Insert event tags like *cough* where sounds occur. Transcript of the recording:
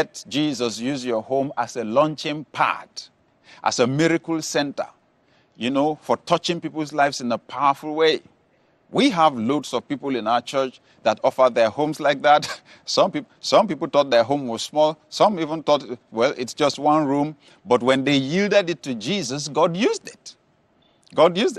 let Jesus use your home as a launching pad, as a miracle center, you know, for touching people's lives in a powerful way. We have loads of people in our church that offer their homes like that. *laughs* Some people, some people thought their home was small. Some even thought, well, it's just one room. But when they yielded it to Jesus, God used it. God used it.